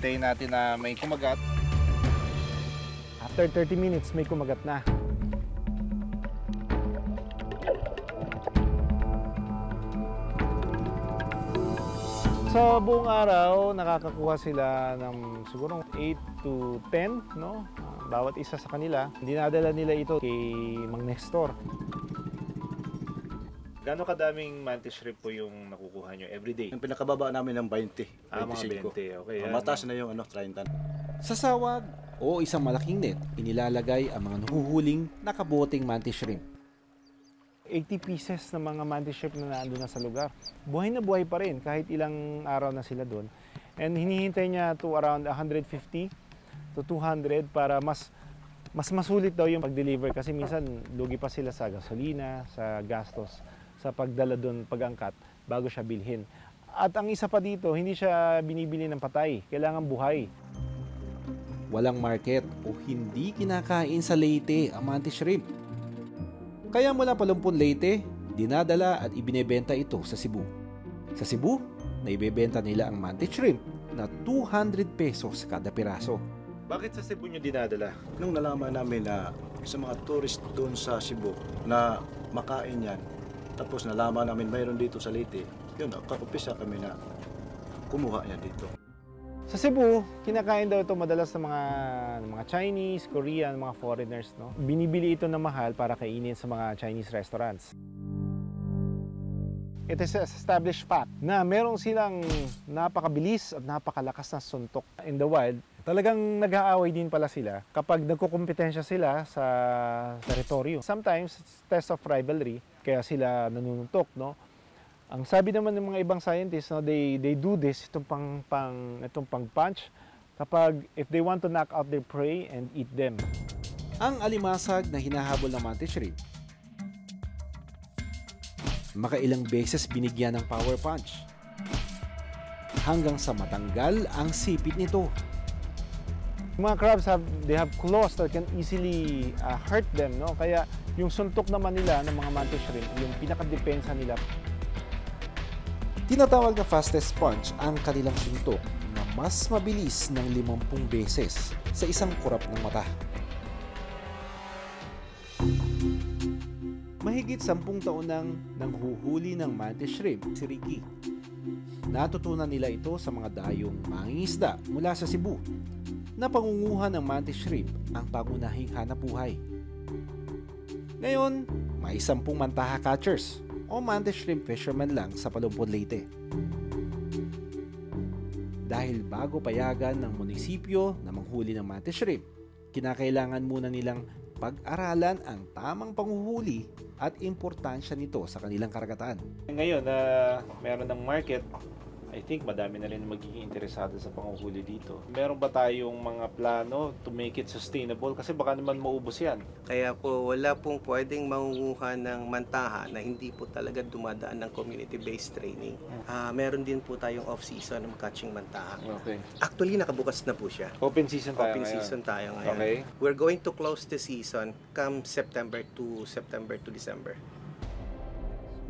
hintayin natin na may kumagat. After 30 minutes, may kumagat na. Sa buong araw, nakakakuha sila ng siguro 8 to 10, no? Bawat isa sa kanila. Dinadala nila ito kay Mang Nestor. Gano'ng kadaming mantis shrimp po yung nakukuha nyo everyday? Yung pinakababa namin ng 20. Ah, mga 20. 25. Okay. Ah, yan. mataas na yung ano, 30. Sa sawag o isang malaking net, inilalagay ang mga nahuhuling nakaboting mantis shrimp. 80 pieces ng mga mantis shrimp na naandun na sa lugar. Buhay na buhay pa rin kahit ilang araw na sila doon. And hinihintay niya to around 150 to 200 para mas mas masulit daw yung pag-deliver kasi minsan lugi pa sila sa gasolina, sa gastos, sa pagdala doon, pag-angkat bago siya bilhin. At ang isa pa dito, hindi siya binibili ng patay, kailangan buhay. Walang market o hindi kinakain sa Leyte ang mantis shrimp. Kaya mula Palumpon Leyte, dinadala at ibinebenta ito sa Cebu. Sa Cebu, naibebenta nila ang mantis shrimp na 200 pesos kada piraso. Bakit sa Cebu nyo dinadala? Nung nalaman namin na sa mga tourist doon sa Cebu na makain yan, tapos nalaman namin mayroon dito sa Leyte, yun, kakupisa kami na kumuha yan dito. Sa Cebu, kinakain daw ito madalas ng mga ng mga Chinese, Korean, mga foreigners, no. Binibili ito na mahal para kainin sa mga Chinese restaurants. It is established fact na meron silang napakabilis at napakalakas na suntok in the wild. Talagang nag-aaway din pala sila kapag nagkukumpetensya sila sa teritoryo. Sometimes, it's test of rivalry, kaya sila nanununtok, no? Ang sabi naman ng mga ibang scientists, no, they they do this itong pang pang itong pang punch kapag if they want to knock out their prey and eat them. Ang alimasag na hinahabol ng mantis shrimp. Makailang beses binigyan ng power punch. Hanggang sa matanggal ang sipit nito. Mga crabs have they have claws that can easily uh, hurt them, no? Kaya yung suntok naman nila ng mga mantis shrimp, yung pinakadepensa nila Tinatawag na fastest punch ang kanilang suntok na mas mabilis ng 50 beses sa isang kurap ng mata. Mahigit 10 taon nang nanghuhuli ng mantis shrimp si Ricky. Natutunan nila ito sa mga dayong mangingisda mula sa Cebu na pangunguha ng mantis shrimp ang pangunahing hanap-buhay. Ngayon, may 10 mantaha catchers o mantis shrimp fisherman lang sa Palumpon Leyte. Dahil bago payagan ng munisipyo na manghuli ng mantis shrimp, kinakailangan muna nilang pag-aralan ang tamang panghuhuli at importansya nito sa kanilang karagatan. Ngayon na meron ng market, I think madami na rin magiging interesado sa panguhuli dito. Meron ba tayong mga plano to make it sustainable? Kasi baka naman maubos yan. Kaya po wala pong pwedeng mangunguha ng mantaha na hindi po talaga dumadaan ng community-based training. Ah, meron din po tayong off-season ng catching mantaha. Okay. Actually, nakabukas na po siya. Open season tayo Open ngayon. season tayo ngayon. Okay. We're going to close the season come September to September to December.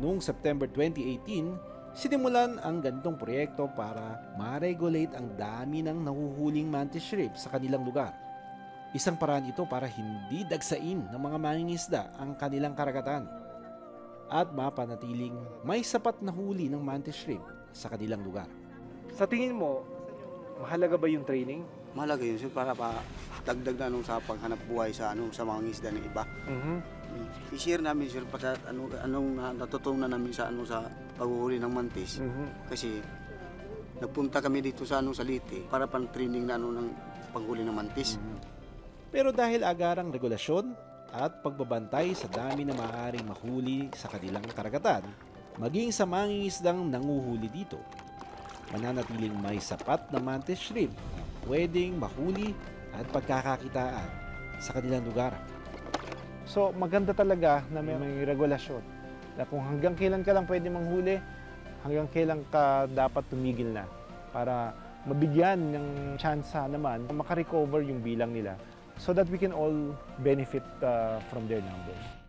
Noong September 2018, sinimulan ang ganitong proyekto para ma-regulate ang dami ng nahuhuling mantis shrimp sa kanilang lugar. Isang paraan ito para hindi dagsain ng mga mangingisda ang kanilang karagatan at mapanatiling may sapat na huli ng mantis shrimp sa kanilang lugar. Sa tingin mo, mahalaga ba yung training? Mahalaga yun sir para pa dagdag na nung sa paghanap buhay sa ano sa mga isda ng iba. Mhm. I-share namin sir pa sa ano anong na- natutunan namin sa ano sa paghuhuli ng mantis Mhm. kasi nagpunta kami dito sa ano sa Liti para pang training na ano ng paghuli ng mantis. Pero dahil agarang regulasyon at pagbabantay sa dami na maaaring mahuli sa kanilang karagatan, maging sa mangingisdang nanguhuli dito, mananatiling may sapat na mantis shrimp na pwedeng mahuli at pagkakakitaan sa kanilang lugar. So maganda talaga na may, may regulasyon na kung hanggang kailan ka lang pwede manghuli, hanggang kailan ka dapat tumigil na para mabigyan ng tsansa naman na makarecover yung bilang nila so that we can all benefit uh, from their numbers.